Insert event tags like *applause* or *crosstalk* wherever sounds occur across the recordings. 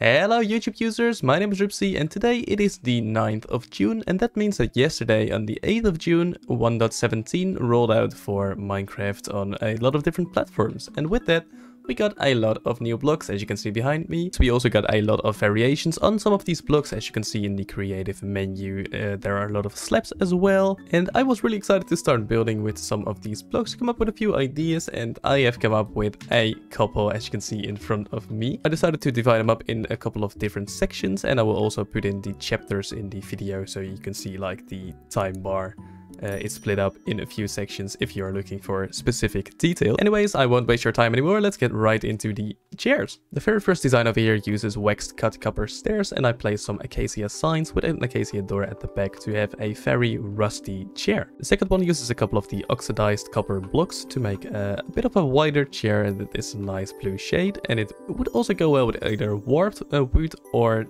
Hello YouTube users, my name is Ruubzy and today it is the 9th of June and that means that yesterday on the 8th of June 1.17 rolled out for Minecraft on a lot of different platforms. And with that we got a lot of new blocks as you can see behind me. So we also got a lot of variations on some of these blocks as you can see in the creative menu. Uh, there are a lot of slabs as well. And I was really excited to start building with some of these blocks, to come up with a few ideas and I have come up with a couple as you can see in front of me. I decided to divide them up in a couple of different sections and I will also put in the chapters in the video so you can see like the time bar uh, it's split up in a few sections if you're looking for specific detail. Anyways, I won't waste your time anymore. Let's get right into the chairs. The very first design over here uses waxed cut copper stairs and I placed some acacia signs with an acacia door at the back to have a very rusty chair. The second one uses a couple of the oxidized copper blocks to make a, bit of a wider chair that is a nice blue shade and it would also go well with either warped uh, wood or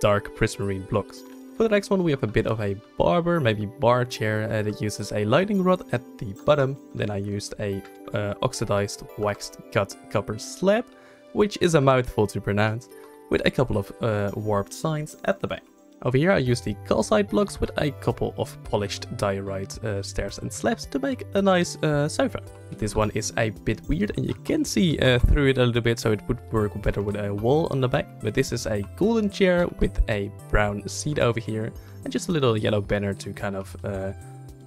dark prismarine blocks. For the next one we have a bit of a barber, maybe bar chair uh, that uses a lightning rod at the bottom. Then I used a uh, oxidized waxed cut copper slab, which is a mouthful to pronounce, with a couple of uh, warped signs at the back. Over here I used the calcite blocks with a couple of polished diorite uh, stairs and slabs to make a nice uh, sofa. This one is a bit weird and you can see uh, through it a little bit so it would work better with a wall on the back. But this is a golden chair with a brown seat over here and just a little yellow banner to kind of uh,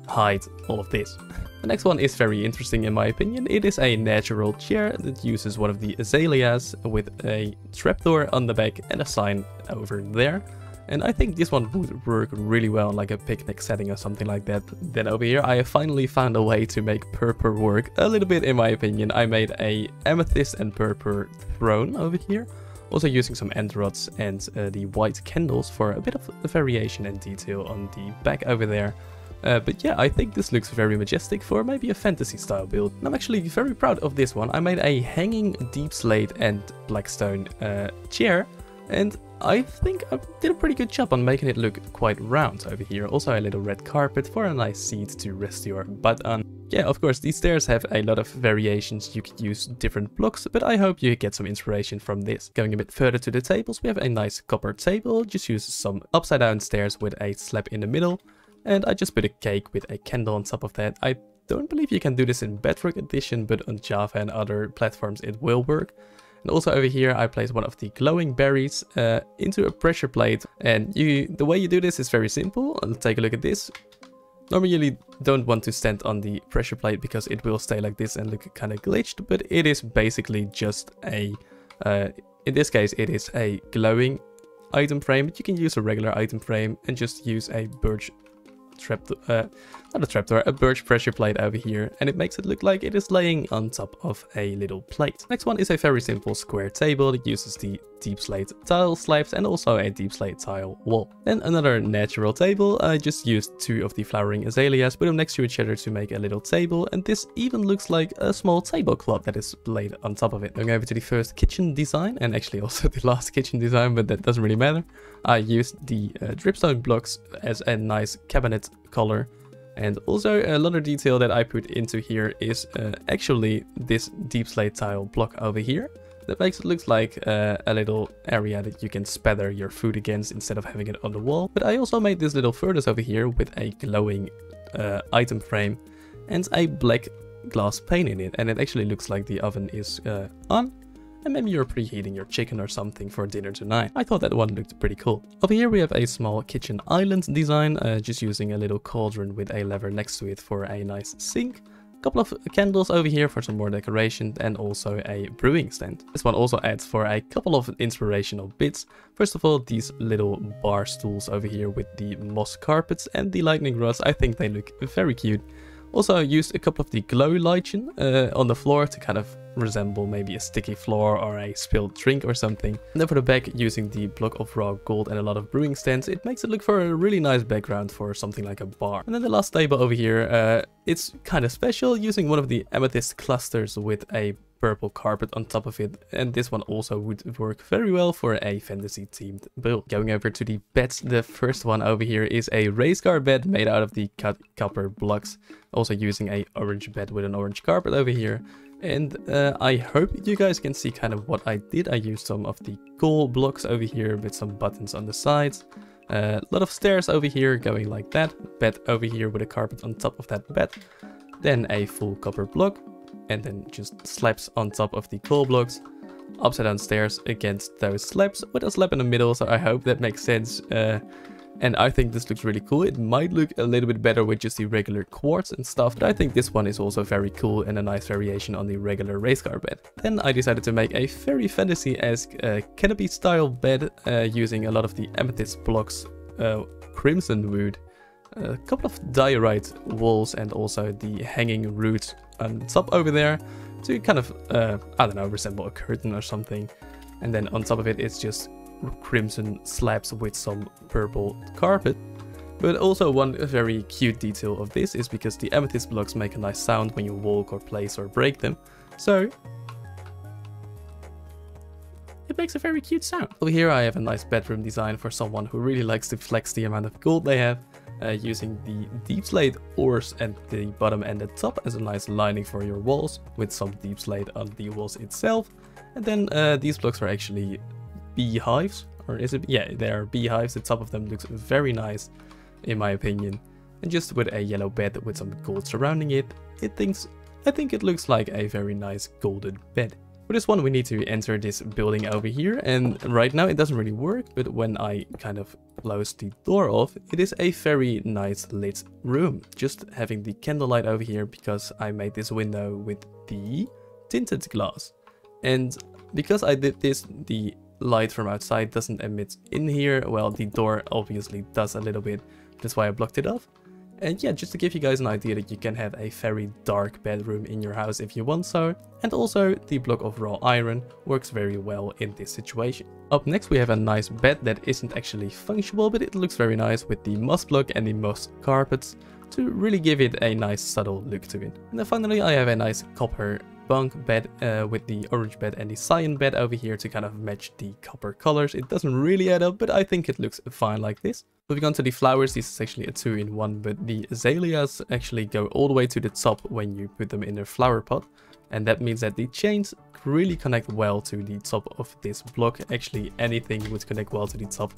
hide all of this. The next one is very interesting in my opinion. It is a natural chair that uses one of the azaleas with a trapdoor on the back and a sign over there. And I think this one would work really well in like a picnic setting or something like that. Then over here I finally found a way to make purple work a little bit in my opinion. I made a amethyst and purple throne over here. Also using some end rods and uh, the white candles for a bit of variation and detail on the back over there. Uh, but yeah, I think this looks very majestic for maybe a fantasy style build. And I'm actually very proud of this one. I made a hanging deep slate and blackstone uh, chair and I think I did a pretty good job on making it look quite round over here. Also a little red carpet for a nice seat to rest your butt on. Yeah, of course, these stairs have a lot of variations. You could use different blocks, but I hope you get some inspiration from this. Going a bit further to the tables, we have a nice copper table. Just use some upside down stairs with a slab in the middle. And I just put a cake with a candle on top of that. I don't believe you can do this in Bedrock Edition, but on Java and other platforms it will work. And also over here, I place one of the glowing berries uh, into a pressure plate. And you, the way you do this is very simple. I'll take a look at this. Normally you don't want to stand on the pressure plate because it will stay like this and look kind of glitched. But it is basically just a, uh, in this case, it is a glowing item frame. But you can use a regular item frame and just use a birch trap, uh, not a trapdoor, a birch pressure plate over here, and it makes it look like it is laying on top of a little plate. Next one is a very simple square table that uses the deep slate tile slabs and also a deep slate tile wall. Then another natural table, I just used two of the flowering azaleas, put them next to each other to make a little table, and this even looks like a small tablecloth that is laid on top of it. Going over to the first kitchen design, and actually *laughs* also the last kitchen design, but that doesn't really matter. I used the uh, dripstone blocks as a nice cabinet color and also another detail that I put into here is uh, actually this deep slate tile block over here. That makes it look like uh, a little area that you can spatter your food against instead of having it on the wall. But I also made this little furnace over here with a glowing uh, item frame and a black glass pane in it. And it actually looks like the oven is uh, on and maybe you're preheating your chicken or something for dinner tonight. I thought that one looked pretty cool. Over here we have a small kitchen island design, uh, just using a little cauldron with a lever next to it for a nice sink. A couple of candles over here for some more decoration and also a brewing stand. This one also adds for a couple of inspirational bits. First of all, these little bar stools over here with the moss carpets and the lightning rods. I think they look very cute. Also, I used a couple of the glow lichen uh, on the floor to kind of resemble maybe a sticky floor or a spilled drink or something. And then for the back, using the block of raw gold and a lot of brewing stands, it makes it look for a really nice background for something like a bar. And then the last table over here, uh, it's kind of special, using one of the amethyst clusters with a purple carpet on top of it and this one also would work very well for a fantasy themed build. Going over to the beds, the first one over here is a race car bed made out of the cut copper blocks also using a orange bed with an orange carpet over here And uh, I hope you guys can see kind of what I did. I used some of the gold blocks over here with some buttons on the sides. A uh, lot of stairs over here going like that. Bed over here with a carpet on top of that bed. Then a full copper block. And then just slabs on top of the coal blocks. Upside down stairs against those slabs with a slab in the middle. So I hope that makes sense. Uh, and I think this looks really cool. It might look a little bit better with just the regular quartz and stuff, but I think this one is also very cool and a nice variation on the regular race car bed. Then I decided to make a very fantasy-esque uh, canopy style bed uh, using a lot of the amethyst blocks, uh, crimson wood, a couple of diorite walls and also the hanging root on top over there to kind of, uh, I don't know, resemble a curtain or something. And then on top of it, it's just crimson slabs with some purple carpet. But also one very cute detail of this is because the amethyst blocks make a nice sound when you walk or place or break them. So it makes a very cute sound. Over here I have a nice bedroom design for someone who really likes to flex the amount of gold they have. Uh, using the deep slate ores at the bottom and the top as a nice lining for your walls with some deep slate on the walls itself. And then uh, these blocks are actually beehives. Or is it? Yeah, they are beehives. The top of them looks very nice, in my opinion. And just with a yellow bed with some gold surrounding it, it thinks, I think it looks like a very nice golden bed. For this one, we need to enter this building over here. And right now it doesn't really work, but when I kind of close the door off, it is a very nice lit room. Just having the candlelight over here because I made this window with the tinted glass. And because I did this, the light from outside doesn't emit in here. Well, the door obviously does a little bit. That's why I blocked it off. And yeah, just to give you guys an idea that you can have a very dark bedroom in your house if you want so. And also, the block of raw iron works very well in this situation. Up next we have a nice bed that isn't actually functional, but it looks very nice with the moss block and the moss carpets to really give it a nice subtle look to it. And then finally I have a nice copper bunk bed uh, with the orange bed and the cyan bed over here to kind of match the copper colors. It doesn't really add up, but I think it looks fine like this. Moving on to the flowers, this is actually a two-in-one, but the azaleas actually go all the way to the top when you put them in a flower pot. And that means that the chains really connect well to the top of this block. Actually, anything would connect well to the top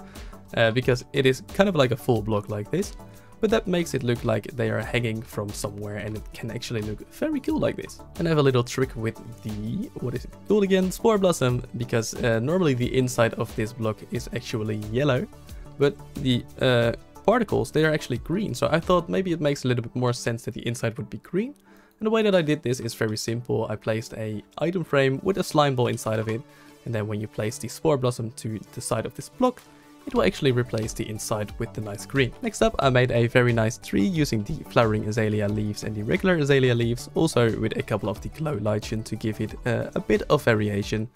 uh, because it is kind of like a full block like this but that makes it look like they are hanging from somewhere and it can actually look very cool like this. And I have a little trick with the, what is it called again, Spore Blossom, because uh, normally the inside of this block is actually yellow, but the uh, particles, they are actually green. So I thought maybe it makes a little bit more sense that the inside would be green. And the way that I did this is very simple. I placed a item frame with a slime ball inside of it. And then when you place the Spore Blossom to the side of this block, it will actually replace the inside with the nice green. Next up, I made a very nice tree using the flowering azalea leaves and the regular azalea leaves, also with a couple of the glow lichen to give it uh, a bit of variation.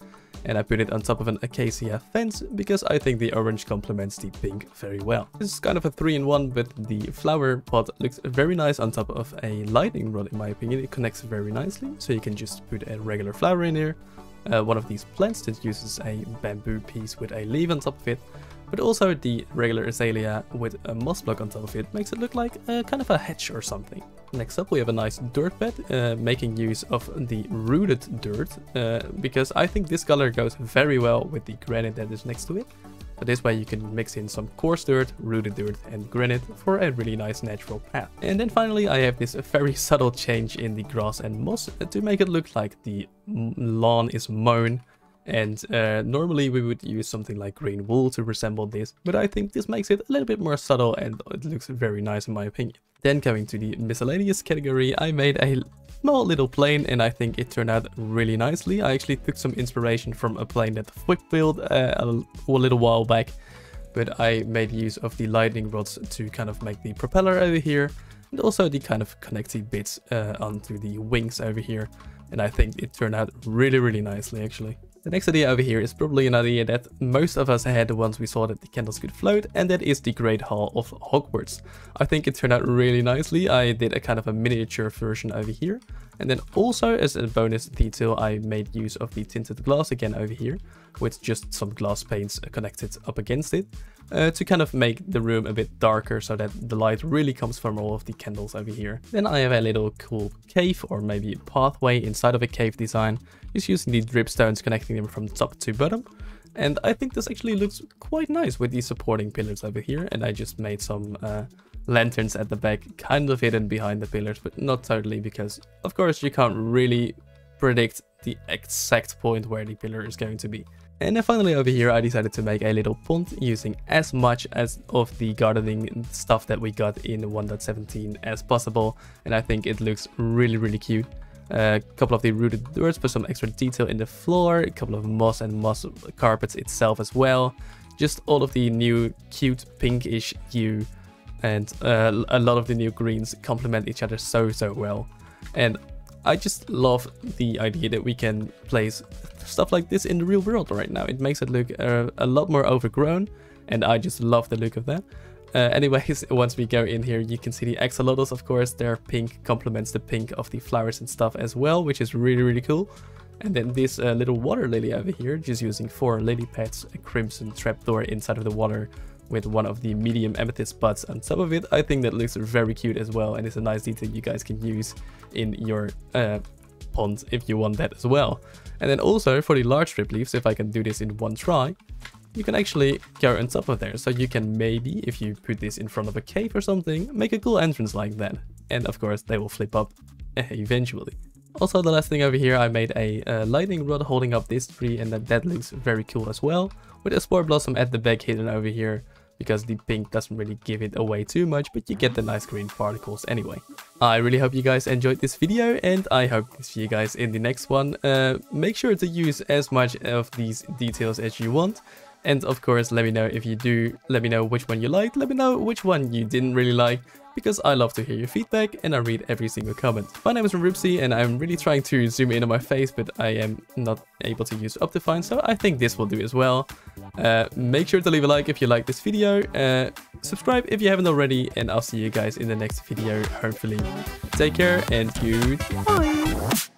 And I put it on top of an acacia fence because I think the orange complements the pink very well. This is kind of a 3-in-1, but the flower pot looks very nice on top of a lightning rod in my opinion. It connects very nicely, so you can just put a regular flower in here. Uh, one of these plants that uses a bamboo piece with a leaf on top of it but also the regular azalea with a moss block on top of it makes it look like a, kind of a hedge or something. Next up we have a nice dirt bed, uh, making use of the rooted dirt, uh, because I think this color goes very well with the granite that is next to it. This way you can mix in some coarse dirt, rooted dirt and granite for a really nice natural path. And then finally I have this very *laughs* subtle change in the grass and moss to make it look like the lawn is mown and uh, normally we would use something like green wool to resemble this, but I think this makes it a little bit more subtle and it looks very nice in my opinion. Then coming to the miscellaneous category, I made a small little plane and I think it turned out really nicely. I actually took some inspiration from a plane that Fwhip built uh, a, a little while back, but I made use of the lightning rods to kind of make the propeller over here and also the kind of connecting bits uh, onto the wings over here. And I think it turned out really, really nicely actually. The next idea over here is probably an idea that most of us had once we saw that the candles could float, and that is the Great Hall of Hogwarts. I think it turned out really nicely. I did a kind of a miniature version over here. And then also as a bonus detail, I made use of the tinted glass again over here, with just some glass panes connected up against it. uh, to kind of make the room a bit darker so that the light really comes from all of the candles over here. Then I have a little cool cave or maybe a pathway inside of a cave design, just using the dripstones connecting them from top to bottom. And I think this actually looks quite nice with these supporting pillars over here. And I just made some uh, lanterns at the back, kind of hidden behind the pillars, but not totally because, of course, you can't really predict the exact point where the pillar is going to be. And then finally over here I decided to make a little pond using as much as of the gardening stuff that we got in 1.17 as possible and I think it looks really really cute. A couple of the rooted dirt for some extra detail in the floor, a couple of moss and moss carpets itself as well. Just all of the new cute pinkish hue and uh, a lot of the new greens complement each other so so well. And I just love the idea that we can place stuff like this in the real world right now. It makes it look uh, a lot more overgrown and I just love the look of that. Uh, anyways, *laughs* once we go in here, you can see the axolotls, of course, their pink complements the pink of the flowers and stuff as well, which is really, really cool. And then this uh, little water lily over here, just using four lily pads, a crimson trapdoor inside of the water with one of the medium amethyst buds on top of it. I think that looks very cute as well, and it's a nice detail you guys can use in your uh, pond if you want that as well. And then also for the large dripleaves, if I can do this in one try, you can actually go on top of there. So you can maybe, if you put this in front of a cave or something, make a cool entrance like that. And of course, they will flip up *laughs* eventually. Also, the last thing over here, I made a uh, lightning rod holding up this tree and that, that looks very cool as well. With a spore blossom at the back hidden over here because the pink doesn't really give it away too much, but you get the nice green particles anyway. I really hope you guys enjoyed this video and I hope to see you guys in the next one. Uh, make sure to use as much of these details as you want. And of course, let me know if you do, let me know which one you liked, let me know which one you didn't really like, because I love to hear your feedback and I read every single comment. My name is Ruubzy and I'm really trying to zoom in on my face, but I am not able to use Optifine, so I think this will do as well. Uh, make sure to leave a like if you like this video, uh, subscribe if you haven't already, and I'll see you guys in the next video, hopefully. Take care and goodbye!